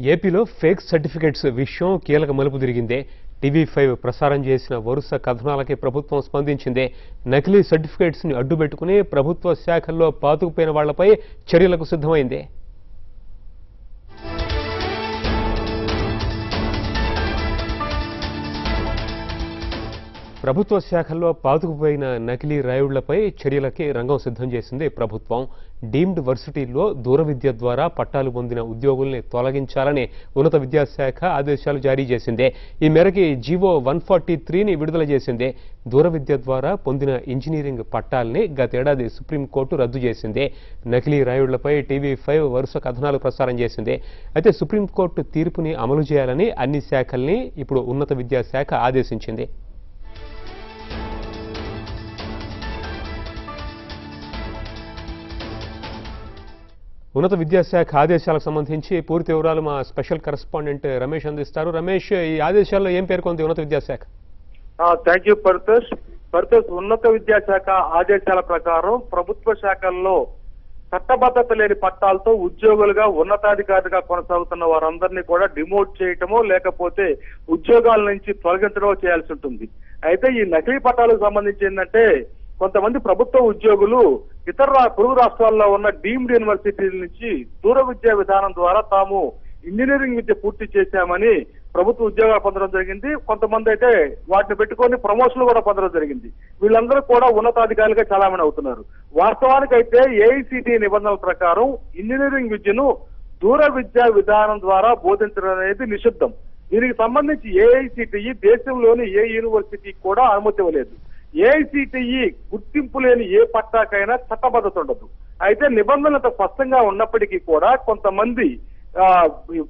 ఏపీలో fake certificates విషయం కీలక మలుపు తిరిగిందే. టీవీ ఫైవ్ ప్రసారం చేసిన వరుస కథనాలకి ప్రభుత్వం స్పందించిందే. నకిలీ సర్టిఫికేట్స్ని అడ్డుపెట్టుకుని ప్రభుత్వ శాఖల్లో పాతుకుపోయిన వాళ్ళపై చర్యలకు సిద్ధమైందే. ప్రభుత్వ శాఖల్లో పాతుకుపోయిన నకిలీ రాయుళ్ళపై చర్యలకి రంగం సిద్ధం చేసింది ప్రభుత్వం. డీమ్డ్ వర్సిటీల్లో దూర విద్య ద్వారా పట్టాలు పొందిన ఉద్యోగుల్ని తొలగించాలని ఉన్నత విద్యాశాఖ ఆదేశాలు జారీ చేసింది. ఈ మేరకి జీవో వన్ ఫార్టీ త్రీని విడుదల చేసింది. దూర విద్య ద్వారా పొందిన ఇంజనీరింగ్ పట్టాల్ని గతేడాది సుప్రీంకోర్టు రద్దు చేసింది. నకిలీ రాయుళ్ళపై టీవీ ఫైవ్ వరుస కథనాలు ప్రసారం చేసింది. అయితే సుప్రీంకోర్టు తీర్పుని అమలు చేయాలని అన్ని శాఖల్ని ఇప్పుడు ఉన్నత విద్యాశాఖ ఆదేశించింది. ఉన్నత విద్యాశాఖ ఆదేశాలకు సంబంధించి పూర్తి వివరాలు మా స్పెషల్ కరెస్పాండెంట్ రమేష్ అందిస్తారు. రమేష్ ఈ ఆదేశాల్లో ఏం పేర్కొంది ఉన్నత విద్యాశాఖ? థ్యాంక్ యూ పర్తోష్ పరితోష్ ఉన్నత విద్యాశాఖ ఆదేశాల ప్రకారం ప్రభుత్వ శాఖల్లో చట్టబద్ధత లేని పట్టాలతో ఉద్యోగులుగా ఉన్నతాధికారిగా కొనసాగుతున్న వారందరినీ కూడా డిమోట్ చేయటమో లేకపోతే ఉద్యోగాల నుంచి తొలగించడమో చేయాల్సి ఉంటుంది. అయితే ఈ నకిలీ పట్టాలకు సంబంధించి ఏంటంటే కొంతమంది ప్రభుత్వ ఉద్యోగులు ఇతర పొరుగు రాష్ట్రాల్లో ఉన్న డీమ్డ్ యూనివర్సిటీల నుంచి దూర విద్యా విధానం ద్వారా తాము ఇంజనీరింగ్ విద్య పూర్తి చేశామని ప్రభుత్వ ఉద్యోగాలు పొందడం జరిగింది. కొంతమంది అయితే వాటిని పెట్టుకొని ప్రమోషన్లు కూడా పొందడం జరిగింది. వీళ్ళందరూ కూడా ఉన్నతాధికారులుగా చలామణి అవుతున్నారు. వాస్తవానికి అయితే ఏఐసిటి నిబంధనల ప్రకారం ఇంజనీరింగ్ విద్యను దూర విద్యా విధానం ద్వారా బోధించడం అనేది నిషిద్ధం. దీనికి సంబంధించి ఏఐసిటిఈ దేశంలోని ఏ యూనివర్సిటీ కూడా అనుమతి ఇవ్వలేదు. ఏఐసిటిఈ గుర్తింపు లేని ఏ పట్టాకైనా చట్టబద్ధత ఉండదు అయితే నిబంధనలు అంత స్పష్టంగా ఉన్నప్పటికీ కూడా కొంతమంది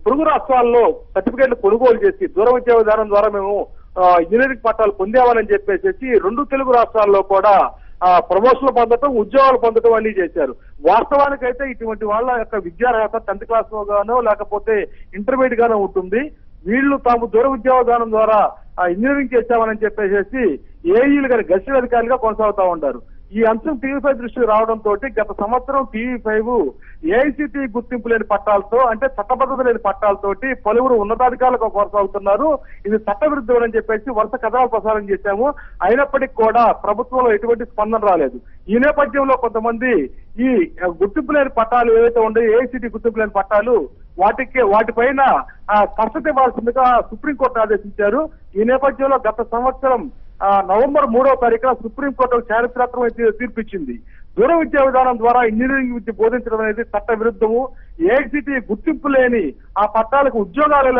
పొరుగు రాష్ట్రాల్లో సర్టిఫికేట్లు కొనుగోలు చేసి దూర విద్యా విధానం ద్వారా మేము ఇంజనీరింగ్ పట్టాలు పొందామని చెప్పేసి రెండు తెలుగు రాష్ట్రాల్లో కూడా ప్రమోషన్లు పొందటం ఉద్యోగాలు పొందటం అన్ని చేశారు. వాస్తవానికి అయితే ఇటువంటి వాళ్ళ యొక్క విద్యార్హత టెన్త్ క్లాస్లో గానో లేకపోతే ఇంటర్మీడియట్ గానో ఉంటుంది. వీళ్ళు తాము దూర విద్యా విధానం ద్వారా ఇంజనీరింగ్ చేశామని చెప్పేసి ఏఈలు గారి గస్టు అధికారులుగా కొనసాగుతా ఉంటారు ఈ అంశం టీవీ ఫైవ్ దృష్టికి రావడంతో గత సంవత్సరం టీవీ ఫైవ్ ఏఐసిటి గుర్తింపు లేని పట్టాలతో అంటే చట్టబద్ధత లేని పట్టాలతోటి పలువురు ఉన్నతాధికారులకు కొనసాగుతున్నారు. ఇది చట్టవిరుద్ధం అని చెప్పేసి వరుస కథనాలు ప్రసారం చేశాము. అయినప్పటికీ కూడా ప్రభుత్వంలో ఎటువంటి స్పందన రాలేదు. ఈ నేపథ్యంలో కొంతమంది ఈ గుర్తింపు లేని పట్టాలు ఏవైతే ఉన్నాయో ఏఐసిటి గుర్తింపు లేని పట్టాలు వాటికి వాటిపైన స్పష్టత ఇవ్వాల్సిందిగా సుప్రీంకోర్టు ఆదేశించారు. ఈ నేపథ్యంలో గత సంవత్సరం నవంబర్ మూడవ తారీఖున సుప్రీంకోర్టు ఒక చారిత్రాత్మక తీ- దూర విద్యా విధానం ద్వారా ఇంజనీరింగ్ విద్య బోధించడం అనేది చట్ట విరుద్ధము ఏఐసిటి గుర్తింపు లేని ఆ పట్టాలకు ఉద్యోగాలు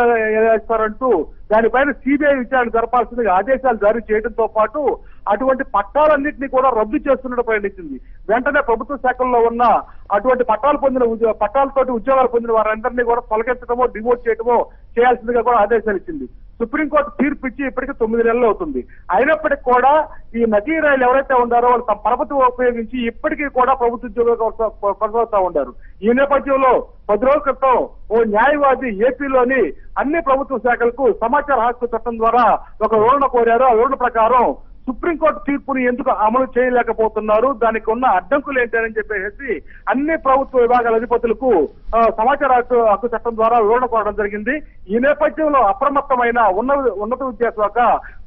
ఇస్తారంటూ దానిపైన సిబిఐ విచారణ జరపాల్సిందిగా ఆదేశాలు జారీ చేయడంతో పాటు అటువంటి పట్టాలన్నింటినీ కూడా రద్దు చేస్తున్నట్టు ప్రకటించింది. వెంటనే ప్రభుత్వ శాఖల్లో ఉన్న అటువంటి పట్టాలు పొందిన ఉద్యోగ పట్టాలతోటి ఉద్యోగాలు పొందిన వారందరినీ కూడా తొలగించడమో డిమోట్ చేయడమో చేయాల్సిందిగా కూడా ఆదేశాలు ఇచ్చింది. సుప్రీంకోర్టు తీర్పు ఇచ్చి ఇప్పటికి తొమ్మిది నెలలు అవుతుంది. అయినప్పటికీ కూడా ఈ నకీ ఎవరైతే ఉన్నారో వాళ్ళు తమ పరపతి ఉపయోగించి ఇప్పటికీ కూడా ప్రభుత్వ ఉద్యోగులు కొనసా- కొనసాగుతా ఉంటారు ఈ నేపథ్యంలో పది రోజుల క్రితం ఓ న్యాయవాది ఏపీలోని అన్ని ప్రభుత్వ శాఖలకు సమాచార హక్కు చట్టం ద్వారా ఒక వివరణ కోరారు. ఆ వివరణ ప్రకారం సుప్రీంకోర్టు తీర్పుని ఎందుకు అమలు చేయలేకపోతున్నారు? దానికి ఉన్న అడ్డంకులు ఏంటని చెప్పేసి అన్ని ప్రభుత్వ విభాగాల అధిపతులకు ఆ, సమాచార హక్కు హక్కు చట్టం ద్వారా వివరణ కోరడం జరిగింది. ఈ నేపథ్యంలో అప్రమత్తమైన ఉన్న ఉన్నత విద్యాశాఖ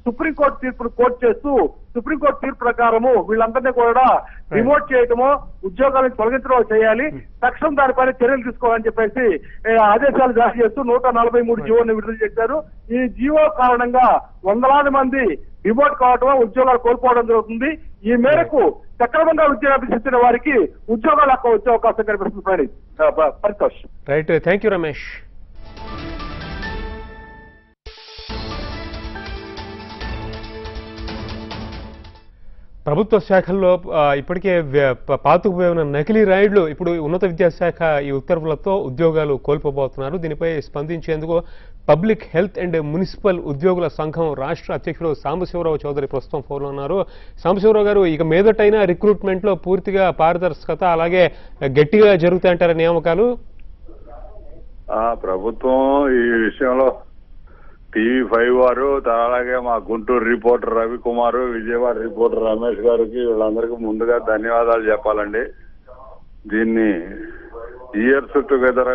సుప్రీంకోర్టు తీర్పును కోర్టు చేస్తూ సుప్రీంకోర్టు తీర్పు ప్రకారము వీళ్ళందరినీ కూడా రిమోట్ చేయటమో ఉద్యోగాలను తొలగించడమో చేయాలి. తక్షణం దానిపైన చర్యలు తీసుకోవాలని చెప్పేసి ఆదేశాలు జారీ చేస్తూ నూట నలభై మూడు జీవోని విడుదల చేశారు. ఈ జీవో కారణంగా వందలాది మంది రిమోట్ కావటం ఉద్యోగాలు కోల్పోవడం జరుగుతుంది. ఈ మేరకు సక్రమంగా విద్య అభ్యసించిన వారికి ఉద్యోగాలు వచ్చే అవకాశం కనిపిస్తుంది Paritosh. Right thank you Ramesh ప్రభుత్వ శాఖల్లో ఇప్పటికే వ్య- పాతుకుపోయి ఉన్న నకిలీ రైడ్లు ఇప్పుడు ఉన్నత విద్యాశాఖ ఈ ఉత్తర్వులతో ఉద్యోగాలు కోల్పోబోతున్నారు. దీనిపై స్పందించేందుకు పబ్లిక్ హెల్త్ అండ్ మున్సిపల్ ఉద్యోగుల సంఘం రాష్ట్ర అధ్యక్షుడు సాంబశివరావు చౌదరి ప్రస్తుతం ఫోన్లో ఉన్నారు. సాంబశివరావు గారు ఇక మీదటైనా రిక్రూట్మెంట్లో పూర్తిగా పారదర్శకత అలాగే గట్టిగా జరుగుతాయంటారా నియామకాలు? ఆ ప్రభుత్వం ఈ విషయంలో టీవీ ఫైవ్ వారు అలాగే మా గుంటూరు రిపోర్టర్ రవికుమార్ విజయవాడ రిపోర్టర్ రమేష్ గారికి వీళ్ళందరికీ ముందుగా ధన్యవాదాలు చెప్పాలండి. దీన్ని ఇయర్స్ టుగెదర్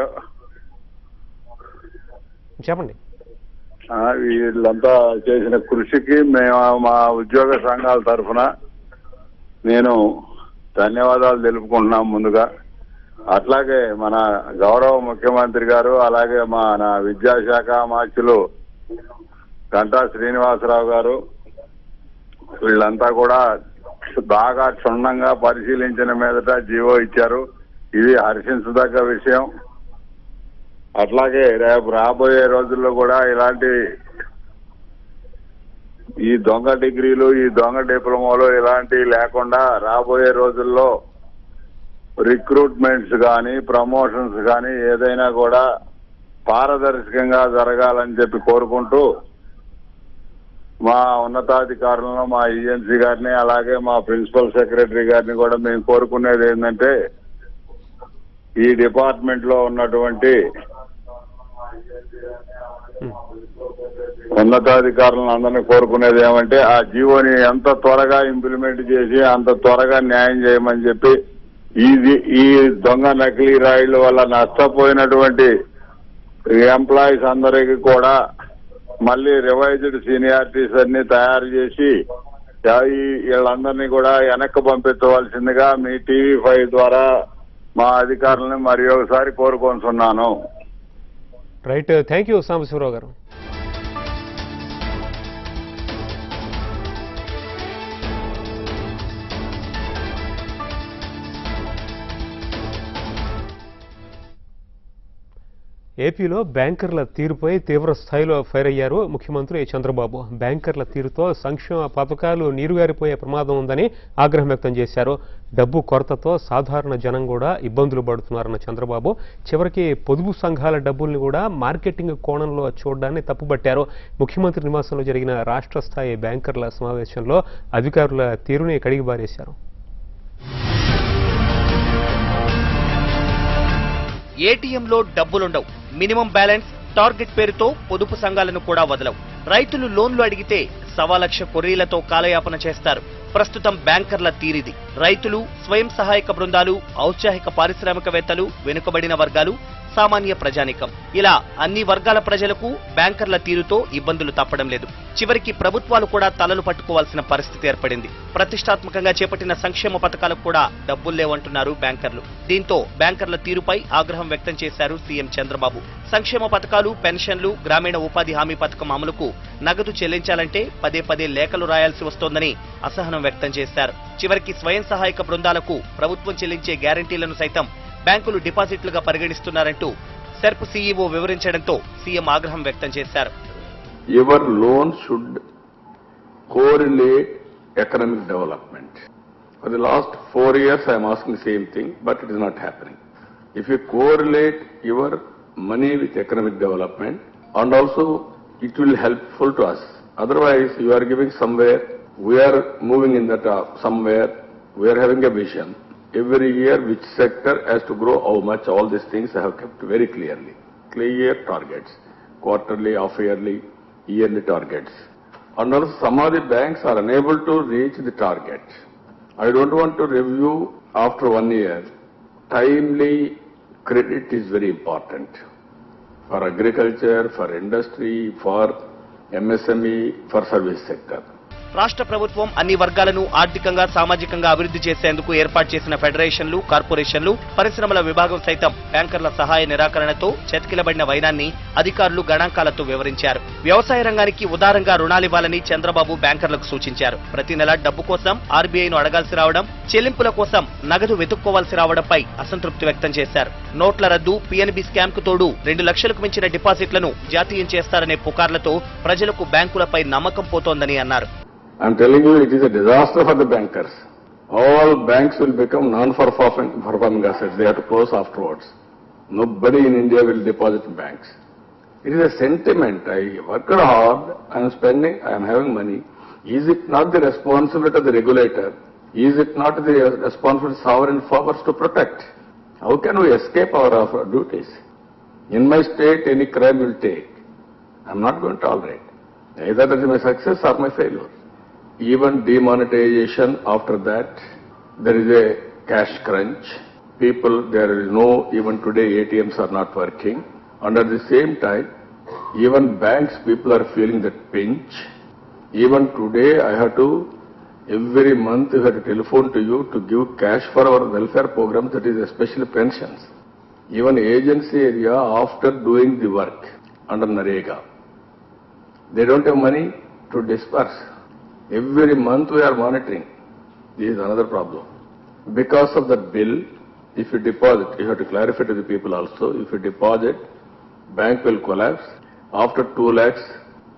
చెప్పండి. వీళ్ళంతా చేసిన కృషికి మేము మా ఉద్యోగ సంఘాల తరఫున నేను ధన్యవాదాలు తెలుపుకుంటున్నాం ముందుగా. అట్లాగే మన గౌరవ ముఖ్యమంత్రి గారు అలాగే మన విద్యాశాఖ మార్చులు గంటా శ్రీనివాసరావు గారు వీళ్ళంతా కూడా బాగా క్షుణ్ణంగా పరిశీలించిన మీదట జీవో ఇచ్చారు. ఇది హర్షించదగ్గ విషయం. అట్లాగే రేపు రాబోయే రోజుల్లో కూడా ఇలాంటి ఈ దొంగ డిగ్రీలు ఈ దొంగ డిప్లొమాలు ఇలాంటివి లేకుండా రాబోయే రోజుల్లో రిక్రూట్మెంట్స్ కానీ ప్రమోషన్స్ కానీ ఏదైనా కూడా పారదర్శకంగా జరగాలని చెప్పి కోరుకుంటూ మా ఉన్నతాధికారులను మా ఏజెన్సీ గారిని అలాగే మా ప్రిన్సిపల్ సెక్రటరీ గారిని కూడా మేము కోరుకునేది ఏంటంటే ఈ డిపార్ట్మెంట్లో ఉన్నటువంటి ఉన్నతాధికారులను అందరినీ కోరుకునేది ఏమంటే ఆ జీవోని ఎంత త్వరగా ఇంప్లిమెంట్ చేసి అంత త్వరగా న్యాయం చేయమని చెప్పి ఇది ఈ దొంగ నకిలీ రాయిల వల్ల నష్టపోయినటువంటి ఎంప్లాయీస్ అందరికి కూడా మళ్ళీ రివైజ్డ్ సీనియారిటీస్ అన్ని తయారు చేసి వీళ్ళందరినీ కూడా వెనక్కి పంపించవలసిందిగా మీ టీవీ ఫైవ్ ద్వారా మా అధికారులను మరి ఒకసారి కోరుకొంటున్నాను రైట్ థ్యాంక్ యూ సాంబశివరావు గారు. ఏపీలో బ్యాంకర్ల తీరుపై తీవ్ర స్థాయిలో ఫైర్ అయ్యారు ముఖ్యమంత్రి చంద్రబాబు. బ్యాంకర్ల తీరుతో సంక్షేమ పథకాలు నీరుగారిపోయే ప్రమాదం ఉందని ఆగ్రహం వ్యక్తం చేశారు. డబ్బు కొరతతో సాధారణ జనం కూడా ఇబ్బందులు పడుతున్నారన్న చంద్రబాబు. చివరికి పొదుపు సంఘాల డబ్బుల్ని కూడా మార్కెటింగ్ కోణంలో చూడడాన్ని తప్పుపట్టారు ముఖ్యమంత్రి నివాసంలో జరిగిన రాష్ట్ర స్థాయి బ్యాంకర్ల సమావేశంలో అధికారుల తీరుని కడిగిబారేశారు ఏటీఎంలో డబ్బులుండవు. మినిమం బ్యాలెన్స్ టార్గెట్ పేరుతో పొదుపు సంఘాలను కూడా వదలవు. రైతులు లోన్లు అడిగితే సవా లక్ష కొర్రీలతో కాలయాపన చేస్తారు. ప్రస్తుతం బ్యాంకర్ల తీరిది. రైతులు స్వయం సహాయక బృందాలు ఔత్సాహిక పారిశ్రామికవేత్తలు వెనుకబడిన వర్గాలు సామాన్య ప్రజానికం. ఇలా అన్ని వర్గాల ప్రజలకు బ్యాంకర్ల తీరుతో ఇబ్బందులు తప్పడం లేదు. చివరికి ప్రభుత్వాలు కూడా తలలు పట్టుకోవాల్సిన పరిస్థితి ఏర్పడింది. ప్రతిష్టాత్మకంగా చేపట్టిన సంక్షేమ పథకాలకు కూడా డబ్బులు లేవంటున్నారు బ్యాంకర్లు. దీంతో బ్యాంకర్ల తీరుపై ఆగ్రహం వ్యక్తం చేశారు సీఎం చంద్రబాబు. సంక్షేమ పథకాలు పెన్షన్లు గ్రామీణ ఉపాధి హామీ పథకం అమలుకు నగదు చెల్లించాలంటే పదే పదే లేఖలు రాయాల్సి వస్తోందని అసహనం వ్యక్తం చేశారు. చివరికి స్వయం సహాయక బృందాలకు ప్రభుత్వం చెల్లించే గ్యారంటీలను సైతం బ్యాంకులు డిపాజిట్లుగా పరిగణిస్తున్నారంటూ సెర్ప్ సీఈఓ వివరించడంతో సీఎం ఆగ్రహం వ్యక్తం చేశారు your loan should correlate economic development for the last four years I'm asking same thing but it is not happening if you correlate your money with economic development and also it will helpful to us otherwise you are giving somewhere we are moving in that somewhere we are having a vision Every year, which sector has to grow, how much, all these things I have kept very clearly. Clear targets, quarterly, half-yearly, yearly targets. And also some of the banks are unable to reach the target. I don't want to review after one year. Timely credit is very important for agriculture, for industry, for MSME, for service sector. రాష్ట్ర ప్రభుత్వం అన్ని వర్గాలను ఆర్థికంగా సామాజికంగా అభివృద్ధి చేసేందుకు ఏర్పాటు చేసిన ఫెడరేషన్లు కార్పొరేషన్లు పరిశ్రమల విభాగం సైతం బ్యాంకర్ల సహాయ నిరాకరణతో చతికిలబడిన వైనాన్ని అధికారులు గణాంకాలతో వివరించారు. వ్యవసాయ రంగానికి ఉదారంగా రుణాలివ్వాలని చంద్రబాబు బ్యాంకర్లకు సూచించారు. ప్రతి నెల డబ్బు కోసం ఆర్బీఐను అడగాల్సి రావడం చెల్లింపుల కోసం నగదు వెతుక్కోవాల్సి రావడంపై అసంతృప్తి వ్యక్తం చేశారు. నోట్ల రద్దు పీఎన్బీ స్కామ్కు తోడు రెండు లక్షలకు మించిన డిపాజిట్లను జాతీయం చేస్తారనే పుకార్లతో ప్రజలకు బ్యాంకులపై నమ్మకం పోతోందని అన్నారు. I'm telling you, it is a disaster for the bankers. All banks will become non-performing assets. They have to close afterwards. Nobody in India will deposit in banks. It is a sentiment. I worked hard, I am spending, I am having money. Is it not the responsibility of the regulator? Is it not the responsibility of sovereign powers to protect? How can we escape our, our duties? In my state, any crime will take. I am not going to tolerate. Either that is my success or my failure. Even demonetization after that, there is a cash crunch. People, there is no, even today ATMs are not working. And at the same time, Even banks, people are feeling that pinch. Even today, I have to, every month, I have to telephone to you to give cash for our welfare programs, that is especially pensions. Even agency area, after doing the work under Narega, they don't have money to disperse. Every month we are monitoring. This is another problem. Because of that bill, if you deposit, you have to clarify to the people also, if you deposit, bank will collapse. After 2 lakhs,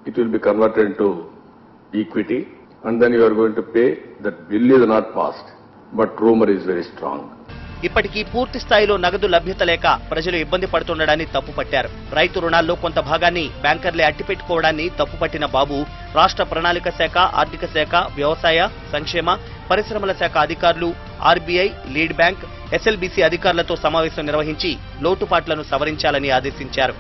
it will be converted into equity and then you are going to pay. That bill is not passed, but rumor is very strong. ఇప్పటికీ పూర్తి స్థాయిలో నగదు లభ్యత లేక ప్రజలు ఇబ్బంది పడుతుండడాన్ని తప్పుపట్టారు. రైతు రుణాల్లో కొంత భాగాన్ని బ్యాంకర్లే అట్టిపెట్టుకోవడాన్ని తప్పుపట్టిన బాబు రాష్ట్ర ప్రణాళిక శాఖ ఆర్థిక శాఖ వ్యవసాయ సంక్షేమ పరిశ్రమల శాఖ అధికారులు ఆర్బీఐ లీడ్ బ్యాంక్ ఎస్ఎల్బీసీ అధికారులతో సమావేశం నిర్వహించి లోటుపాట్లను సవరించాలని ఆదేశించారు.